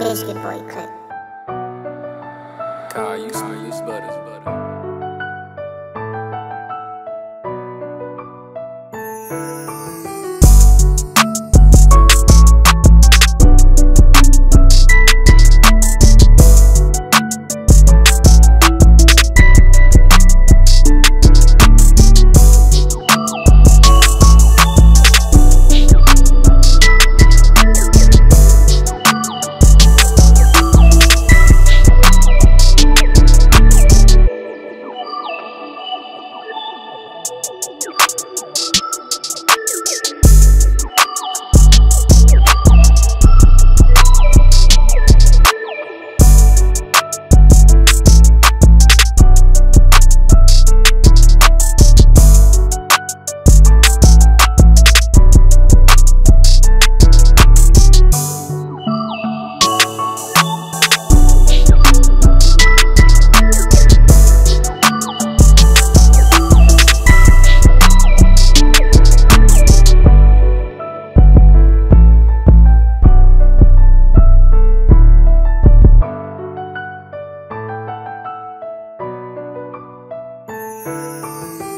Biscuit Boy Cut. Kyle, you use butters, butter. butter. 아!